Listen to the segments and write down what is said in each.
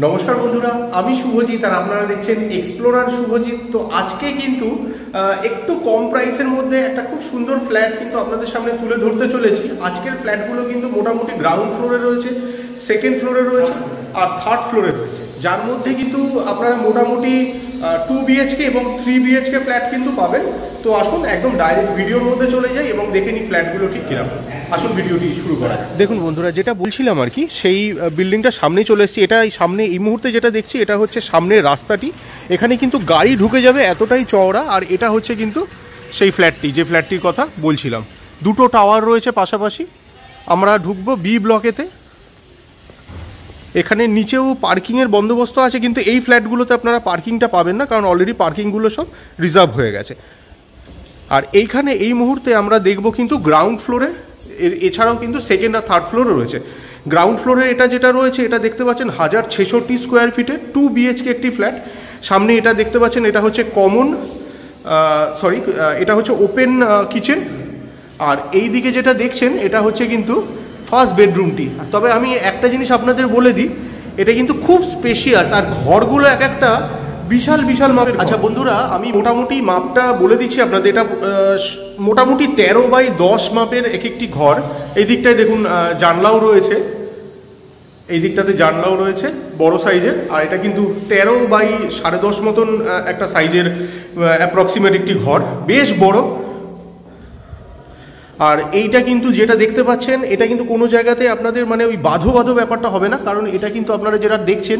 নমস্কার বন্ধুরা, আমি শুভজিৎ আর আপনারা দেখছেন এক্সপ্লোরার শুভজিৎ। তো আজকে কিন্তু একটু কম প্রাইসের মধ্যে একটা খুব সুন্দর ফ্ল্যাট কিন্তু আপনাদের সামনে তুলে ধরতে চলেছি। আজকের ফ্ল্যাটগুলো কিন্তু মোটামুটি গ্রাউন্ড ফ্লোরে রয়েছে সেকেন্ড ফ্লোরে রয়েছে আর থার্ড ফ্লোরে রয়েছে। যার মধ্যে কিন্তু আপনারা মোটামুটি টু বিএইচকে এবং থ্রি বিএইচকে ফ্ল্যাট কিন্তু পাবেন। তো আসুন, একদম ডাইরেক্ট ভিডিওর মধ্যে চলে যাই এবং দেখে নিই ফ্ল্যাটগুলো ঠিক কীরকম আসুন, ভিডিওটি শুরু করা দেখুন বন্ধুরা, যেটা বলছিলাম আর কি, সেই বিল্ডিংটা সামনে চলে এসেছি। এটা সামনে, এই মুহূর্তে যেটা দেখছি, এটা হচ্ছে সামনের রাস্তাটি। এখানে কিন্তু গাড়ি ঢুকে যাবে এতটাই চওড়া, আর এটা হচ্ছে কিন্তু সেই ফ্ল্যাটটি যে ফ্ল্যাটটির কথা বলছিলাম। দুটো টাওয়ার রয়েছে পাশাপাশি। আমরা ঢুকবো বি ব্লকেতে এখানে নিচেও পার্কিংয়ের বন্দোবস্ত আছে, কিন্তু এই ফ্ল্যাটগুলোতে আপনারা পার্কিংটা পাবেন না, কারণ অলরেডি পার্কিংগুলো সব রিজার্ভ হয়ে গেছে। আর এইখানে এই মুহূর্তে আমরা দেখব কিন্তু গ্রাউন্ড ফ্লোরে এছাড়াও কিন্তু সেকেন্ড আর থার্ড ফ্লোরও রয়েছে। গ্রাউন্ড ফ্লোরে এটা যেটা রয়েছে, এটা দেখতে পাচ্ছেন হাজার ছেষট্টি স্কোয়ার ফিটের টু বিএইচকে একটি ফ্ল্যাট সামনে এটা দেখতে পাচ্ছেন, এটা হচ্ছে কমন সরি এটা হচ্ছে ওপেন কিচেন আর এই দিকে যেটা দেখছেন, এটা হচ্ছে কিন্তু ফার্স্ট বেডরুমটি তবে আমি একটা জিনিস আপনাদের বলে দিই, এটা কিন্তু খুব স্পেশিয়াস আর ঘরগুলো এক একটা বিশাল বিশাল মাপের আচ্ছা বন্ধুরা, আমি মোটামুটি মাপটা বলে দিচ্ছি আপনাদের। এটা মোটামুটি তেরো বাই দশ মাপের এক একটি ঘর। এই দিকটায় দেখুন জানলাও রয়েছে। এই দিকটাতে জানলাও রয়েছে, বড় সাইজের। আর এটা কিন্তু তেরো বাই সাড়ে দশ মতন একটা সাইজের অ্যাপ্রক্সিমেট একটি ঘর। বেশ বড় আর এইটা কিন্তু যেটা দেখতে পাচ্ছেন, এটা কিন্তু কোনো জায়গাতে আপনাদের মানে ওই বাধো বাধো ব্যাপারটা হবে না, কারণ এটা কিন্তু আপনারা যেটা দেখছেন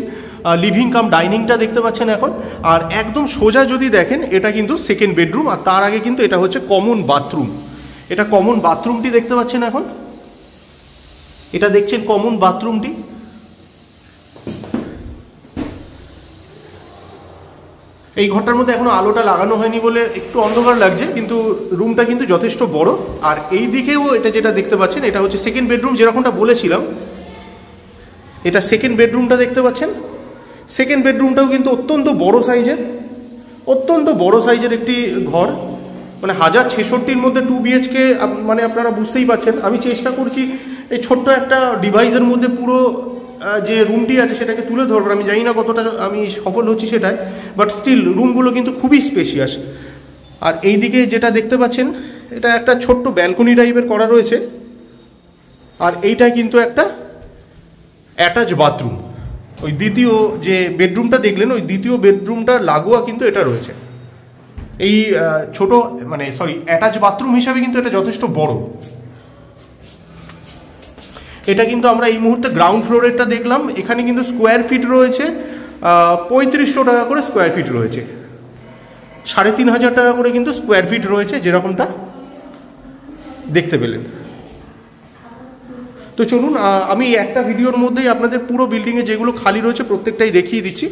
লিভিং কাম ডাইনিংটা দেখতে পাচ্ছেন এখন। আর একদম সোজা যদি দেখেন, এটা কিন্তু সেকেন্ড বেডরুম আর তার আগে কিন্তু এটা হচ্ছে কমন বাথরুম এটা কমন বাথরুমটি দেখতে পাচ্ছেন এখন? এটা দেখছেন কমন বাথরুমটি এই ঘরটার মধ্যে এখনও আলোটা লাগানো হয়নি বলে একটু অন্ধকার লাগছে, কিন্তু রুমটা কিন্তু যথেষ্ট বড়। আর এই দিকেও এটা যেটা দেখতে পাচ্ছেন, এটা হচ্ছে সেকেন্ড বেডরুম যেরকমটা বলেছিলাম। এটা সেকেন্ড বেডরুমটা দেখতে পাচ্ছেন। সেকেন্ড বেডরুমটাও কিন্তু অত্যন্ত বড় সাইজের, অত্যন্ত বড় সাইজের একটি ঘর। মানে হাজার ছেষট্টির মধ্যে টু বিএইচকে মানে আপনারা বুঝতেই পারছেন। আমি চেষ্টা করছি এই ছোট্ট একটা ডিভাইসের মধ্যে পুরো যে রুমটি আছে সেটাকে তুলে ধরবার আমি জানি না কতটা আমি সফল হচ্ছি সেটাই বাট স্টিল রুমগুলো কিন্তু খুবই স্পেশিয়াস আর এই দিকে যেটা দেখতে পাচ্ছেন, এটা একটা ছোট্ট ব্যালকনি টাইপের করা রয়েছে। আর এইটা কিন্তু একটা অ্যাটাচ বাথরুম ওই দ্বিতীয় যে বেডরুমটা দেখলেন, ওই দ্বিতীয় বেডরুমটা লাগোয়া কিন্তু এটা রয়েছে। এই ছোট মানে সরি অ্যাটাচ বাথরুম হিসাবে কিন্তু এটা যথেষ্ট বড়। এটা কিন্তু আমরা এই মুহূর্তে গ্রাউন্ড ফ্লোরেরটা দেখলাম। এখানে কিন্তু স্কোয়ার ফিট রয়েছে। পঁয়ত্রিশশো টাকা করে স্কোয়ার ফিট রয়েছে। সাড়ে তিন হাজার টাকা করে কিন্তু স্কোয়ার ফিট রয়েছে যেরকমটা দেখতে পেলেন। তো চলুন আমি একটা ভিডিওর মধ্যেই আপনাদের পুরো বিল্ডিংয়ে যেগুলো খালি রয়েছে প্রত্যেকটাই দেখিয়ে দিচ্ছি।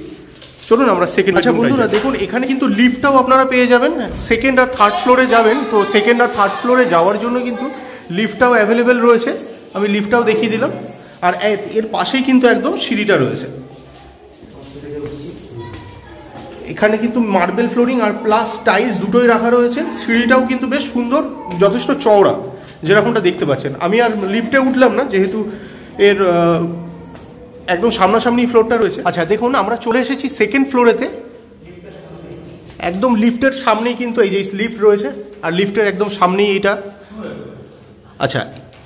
চলুন আমরা সেকেন্ড আচ্ছা বন্ধুরা দেখুন এখানে কিন্তু লিফটটাও আপনারা পেয়ে যাবেন। সেকেন্ড আর থার্ড ফ্লোরে যাবেন। তো সেকেন্ড আর থার্ড ফ্লোরে যাওয়ার জন্য কিন্তু লিফটটাও অ্যাভেলেবেল রয়েছে। আমি লিফটটাও দেখিয়ে দিলাম। আর এর পাশেই কিন্তু একদম সিঁড়িটা রয়েছে। এখানে কিন্তু মার্বেল ফ্লোরিং আর প্লাস টাইলস দুটোই রাখা রয়েছে। সিঁড়িটাও কিন্তু বেশ সুন্দর, যথেষ্ট চওড়া, যেরকমটা দেখতে পাচ্ছেন। আমি আর লিফটে উঠলাম না, যেহেতু এর একদম সামনাসামনি ফ্লোরটা রয়েছে। আচ্ছা দেখুন, আমরা চলে এসেছি সেকেন্ড ফ্লোরেতে একদম লিফটের সামনেই কিন্তু এই যে লিফট রয়েছে, আর লিফটের একদম সামনেই এটা। আচ্ছা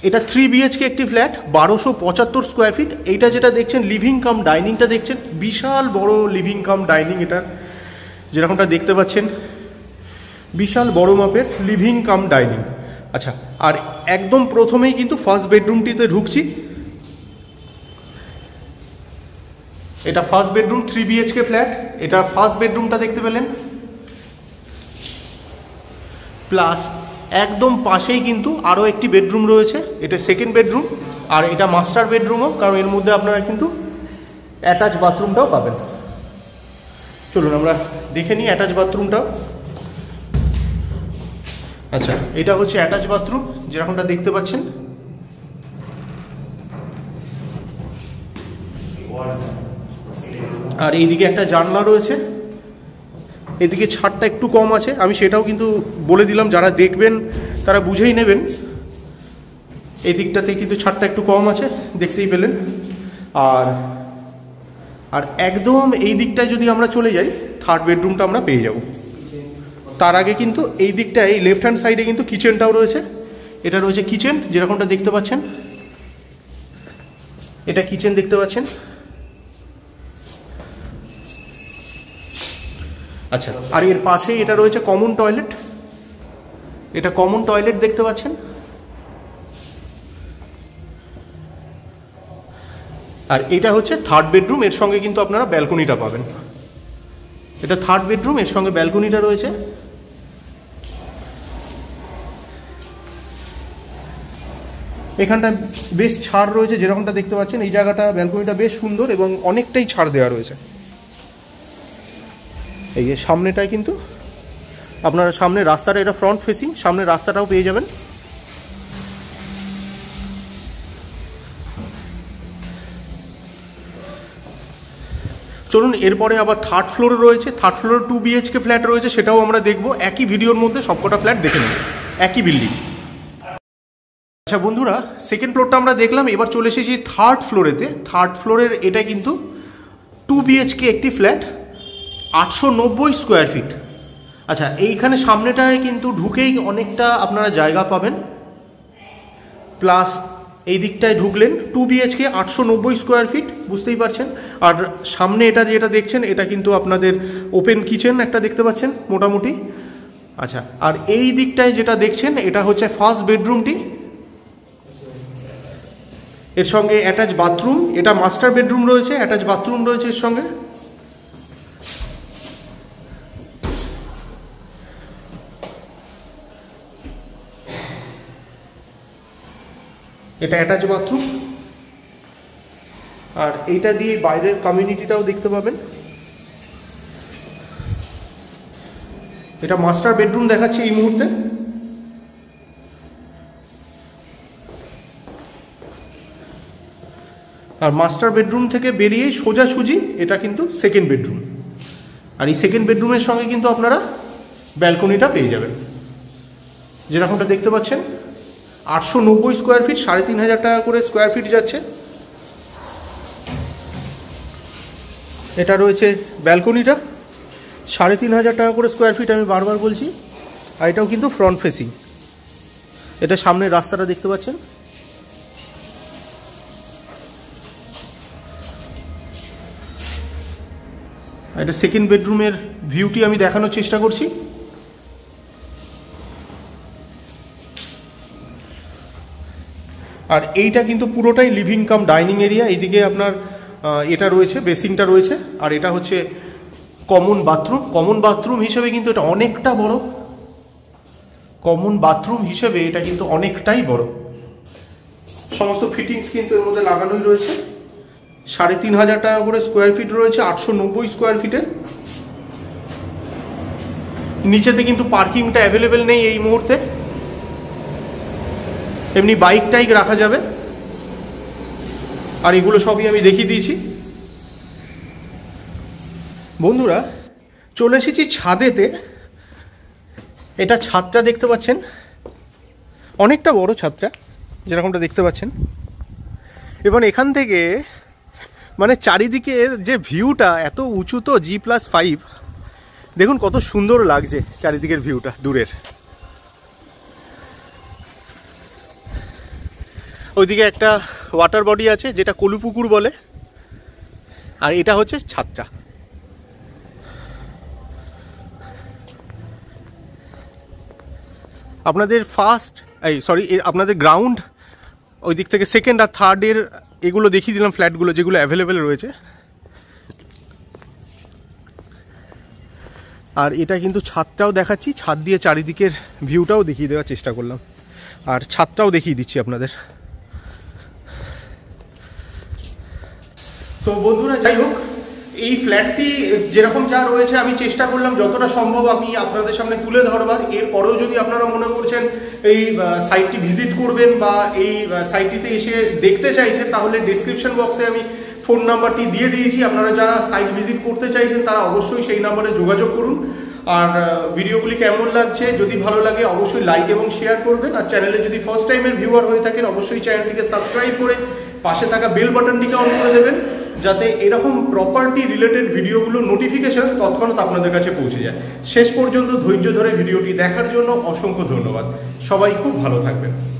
এটা থ্রি বিএইচকে একটি ফ্ল্যাট বারোশো পঁচাত্তর স্কোয়ার ফিট এইটা যেটা দেখছেন লিভিং কাম ডাইনিংটা দেখছেন। বিশাল বড় লিভিং কাম ডাইনিং এটা, যেরকমটা দেখতে পাচ্ছেন। বিশাল বড় মাপের লিভিং কাম ডাইনিং আচ্ছা আর একদম প্রথমেই কিন্তু ফার্স্ট বেডরুমটিতে ঢুকছি। এটা first bedroom three BHK flat এটা ফার্স্ট বেডরুমটা দেখতে পেলেন। প্লাস একদম পাশেই কিন্তু আরও একটি বেডরুম রয়েছে। এটা সেকেন্ড বেডরুম আর এটা মাস্টার বেডরুমও, কারণ এর মধ্যে আপনারা কিন্তু অ্যাটাচ বাথরুমটাও পাবেন। চলুন আমরা দেখে নিই অ্যাটাচ বাথরুমটাও আচ্ছা এটা হচ্ছে অ্যাটাচ বাথরুম যেরকমটা দেখতে পাচ্ছেন। আর এইদিকে একটা জানলা রয়েছে। এদিকে ছাড়টা একটু কম আছে। আমি সেটাও কিন্তু বলে দিলাম, যারা দেখবেন তারা বুঝেই নেবেন। এই দিকটাতে কিন্তু ছাড়টা একটু কম আছে, দেখতেই পেলেন। আর আর একদম এই দিকটায় যদি আমরা চলে যাই থার্ড বেডরুমটা আমরা পেয়ে যাব। তার আগে কিন্তু এই দিকটায়, এই লেফট হ্যান্ড সাইডে কিন্তু কিচেনটাও রয়েছে। এটা রয়েছে কিচেন যেরকমটা দেখতে পাচ্ছেন। এটা কিচেন দেখতে পাচ্ছেন। আচ্ছা। আর এর পাশেই এটা রয়েছে কমন টয়লেট এটা কমন টয়লেট দেখতে পাচ্ছেন? আর এটা হচ্ছে থার্ড বেডরুম এর সঙ্গে কিন্তু আপনারা ব্যালকনিটা পাবেন। এটা থার্ড বেডরুম এর সঙ্গে ব্যালকনিটা রয়েছে। এখানটা বেশ ছাড় রয়েছে, যেরকমটা দেখতে পাচ্ছেন, এই জায়গাটা ব্যালকনিটা বেশ সুন্দর এবং অনেকটাই ছাড় দেওয়া রয়েছে। এই যে সামনেটায় কিন্তু আপনারা সামনে রাস্তাটা, এটা ফ্রন্ট ফেসিং সামনে রাস্তাটাও পেয়ে যাবেন। চলুন, এরপরে আবার থার্ড ফ্লোরে রয়েছে থার্ড ফ্লোরে টু বিএইচকে ফ্ল্যাট রয়েছে, সেটাও আমরা দেখব। একই ভিডিওর মধ্যে সবকটা ফ্ল্যাট দেখে নেব। একই বিল্ডিং আচ্ছা বন্ধুরা সেকেন্ড ফ্লোরটা আমরা দেখলাম, এবার চলে এসেছি থার্ড ফ্লোরেতে থার্ড ফ্লোরের এটা কিন্তু টু বিএইচকে একটি ফ্ল্যাট আটশো নব্বই স্কোয়ার ফিট আচ্ছা এইখানে সামনেটায় কিন্তু ঢুকেই অনেকটা আপনারা জায়গা পাবেন। প্লাস এই দিকটায় ঢুকলেন টু বিএইচকে আটশো নব্বই স্কোয়ার ফিট বুঝতেই পারছেন। আর সামনে এটা যেটা দেখছেন, এটা কিন্তু আপনাদের ওপেন কিচেন একটা দেখতে পাচ্ছেন, মোটামুটি। আচ্ছা আর এই দিকটায় যেটা দেখছেন, এটা হচ্ছে ফার্স্ট বেডরুমটি এর সঙ্গে অ্যাটাচ বাথরুম এটা মাস্টার বেডরুম রয়েছে অ্যাটাচ বাথরুম রয়েছে এর সঙ্গে। এটা অ্যাটাচ বাথরুম আর এইটা দিয়ে বাইরের কমিউনিটিটাও দেখতে পাবেন। এটা মাস্টার বেডরুম দেখাচ্ছে এই মুহূর্তে। আর মাস্টার বেডরুম থেকে বেরিয়ে সোজাসুজি এটা কিন্তু সেকেন্ড বেডরুম আর এই সেকেন্ড বেডরুমের সঙ্গে কিন্তু আপনারা ব্যালকনিটা পেয়ে যাবেন। যেরকমটা দেখতে পাচ্ছেন আটশো নব্বই স্কোয়ার ফিট সাড়ে তিন হাজার টাকা করে স্কোয়ার ফিট যাচ্ছে। এটা রয়েছে ব্যালকনিটা। সাড়ে তিন হাজার টাকা করে স্কোয়ার ফিট আমি বারবার বলছি, আর এটাও কিন্তু ফ্রন্ট ফেসিং এটা সামনের রাস্তাটা দেখতে পাচ্ছেন। এটা সেকেন্ড বেডরুমের ভিউটি আমি দেখানোর চেষ্টা করছি। আর এইটা কিন্তু পুরোটাই লিভিং কাম ডাইনিং এরিয়া এইদিকে আপনার এটা রয়েছে বেসিংটা রয়েছে, আর এটা হচ্ছে কমন বাথরুম কমন বাথরুম হিসেবে কিন্তু এটা অনেকটা বড়। কমন বাথরুম হিসেবে এটা কিন্তু অনেকটাই বড়। সমস্ত ফিটিংস কিন্তু এর মধ্যে লাগানোই রয়েছে। সাড়ে তিন হাজার টাকা করে স্কোয়ার ফিট রয়েছে, আটশো নব্বই স্কোয়ার ফিটের নিচেতে কিন্তু পার্কিংটা অ্যাভেলেবেল নেই এই মুহূর্তে। এমনি বাইক টাইক রাখা যাবে। আর এগুলো সবই আমি দেখিয়ে দিয়েছি। বন্ধুরা, চলে এসেছি ছাদেতে। এটা ছাদটা দেখতে পাচ্ছেন। অনেকটা বড় ছাদটা, যেরকমটা দেখতে পাচ্ছেন। এবং এখান থেকে মানে চারিদিকের যে ভিউটা, এত উঁচু তো জি প্লাস ফাইভ দেখুন কত সুন্দর লাগছে চারিদিকের ভিউটা, দূরের। ওইদিকে একটা ওয়াটার বডি আছে, যেটা কলুপুকুর বলে। আর এটা হচ্ছে ছাদটা আপনাদের ফার্স্ট এই সরি আপনাদের গ্রাউন্ড ওই দিক থেকে সেকেন্ড আর থার্ডের এগুলো দেখিয়ে দিলাম ফ্ল্যাটগুলো যেগুলো অ্যাভেলেবেল রয়েছে। আর এটা কিন্তু ছাদটাও দেখাচ্ছি, ছাদ দিয়ে চারিদিকের ভিউটাও দেখিয়ে দেওয়ার চেষ্টা করলাম। আর ছাদটাও দেখিয়ে দিচ্ছি আপনাদের। তো বন্ধুরা, যাই হোক, এই ফ্ল্যাটটি যেরকম যা রয়েছে, আমি চেষ্টা করলাম যতটা সম্ভব আমি আপনাদের সামনে তুলে ধরবার। এরপরেও যদি আপনারা মনে করছেন এই সাইটটি ভিজিট করবেন বা এই সাইটটিতে এসে দেখতে চাইছেন, তাহলে ডিসক্রিপশন বক্সে আমি ফোন নাম্বারটি দিয়ে দিয়েছি। আপনারা যারা সাইট ভিজিট করতে চাইছেন, তারা অবশ্যই সেই নাম্বারে যোগাযোগ করুন। আর ভিডিওগুলি কেমন লাগছে, যদি ভালো লাগে, অবশ্যই লাইক এবং শেয়ার করবেন। আর চ্যানেলে যদি ফার্স্ট টাইমের ভিউয়ার হয়ে থাকেন, অবশ্যই চ্যানেলটিকে সাবস্ক্রাইব করে পাশে থাকা বেল বাটনটিকে অন করে দেবেন। যাতে এরকম প্রপার্টি রিলেটেড ভিডিওগুলো নোটিফিকেশন তৎক্ষণাৎ আপনাদের কাছে পৌঁছে যায়। শেষ পর্যন্ত ধৈর্য ধরে ভিডিওটি দেখার জন্য অসংখ্য ধন্যবাদ। সবাই খুব ভালো থাকবেন।